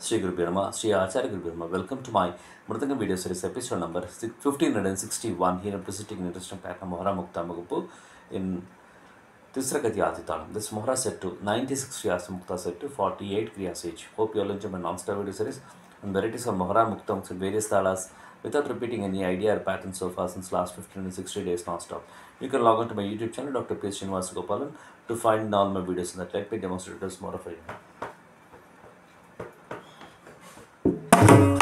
Shri Guru Brahma Shri Acharya Guru Brahma welcome to my mridang video series episode number fifteen hundred and sixty one हिन्न presenting mohra mukta मुगप in tisra gati adi talam this mohra set to ninety six kriya mukta set to forty eight kriya says hope you launch my non star video series and varieties of mohra mukta mukt various talas without repeating any idea or pattern so far in last fifteen and sixty days non stop you can log in to my YouTube channel doctor P Srinivas Gopalan to find all my videos in that let demonstrators more for you Hope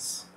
this.